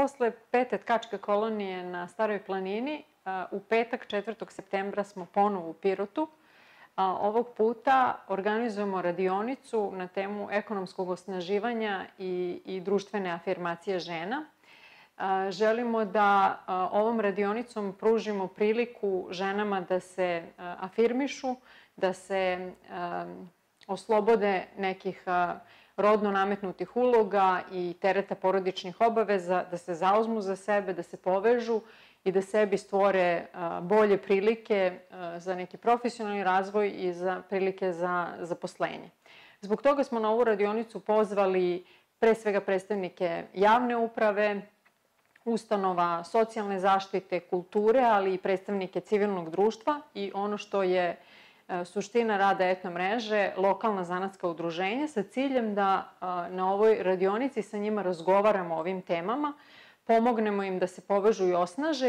posle pete tkačke kolonije na Staroj planini, u petak 4. septembra smo ponovo u Pirotu. Ovog puta organizujemo radionicu na temu ekonomskog osnaživanja i, i društvene afirmacije žena. Želimo da ovom radionicom pružimo priliku ženama da se afirmišu, da se oslobode nekih rodno nametnutih uloga i tereta porodičnih obaveza, da se zauzmu za sebe, da se povežu i da sebi stvore bolje prilike za neki profesionalni razvoj i za prilike za zaposlenje. Zbog toga smo na ovu radionicu pozvali pre svega predstavnike javne uprave, ustanova socijalne zaštite, kulture, ali i predstavnike civilnog društva i ono što je E, suština rada etno mreže, lokalna zanatska udruženja sa ciljem da e, na ovoj radionici sa njima razgovaramo o ovim temama, pomognemo im da se povežu i osnaže